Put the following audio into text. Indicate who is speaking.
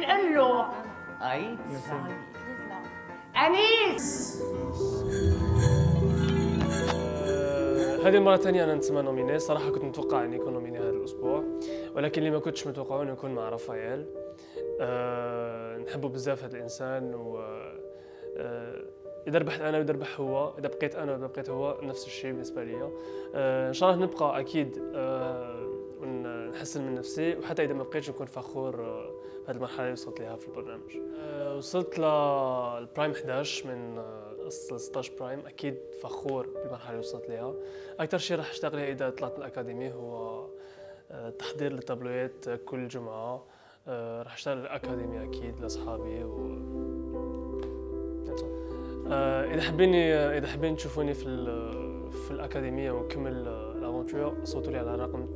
Speaker 1: له عيد سعيد أنيس.
Speaker 2: آه، هذه المرة الثانية أنا نتسمى نوميني. صراحة كنت متوقع أني يكون نوميني هذا الأسبوع ولكن اللي ما كنتش متوقعه أنه يكون مع رافائيل. أه نحبه بزاف هذا الإنسان و أه إذا ربحت أنا وإذا ربح هو إذا بقيت أنا وإذا بقيت هو نفس الشيء بالنسبة لي. أه إن شاء الله نبقى أكيد أه ونحسن من نفسي وحتى إذا ما بقيتش نكون فخور أه بهذه المرحلة اللي وصلت لها في البرنامج. أه وصلت لل prime 11 من أه 16 prime أكيد فخور بالمرحلة اللي وصلت لها أكثر شيء راح اشتغل اذا طلعت من الاكاديمي هو التحضير لل tableauيات كل جمعة. راح أشتغل الاكاديمي أكيد لأصحابي و إذا حابين إذا حابين تشوفوني في في الأكاديمية ونكمل الافونتور صوتوا لي على رقم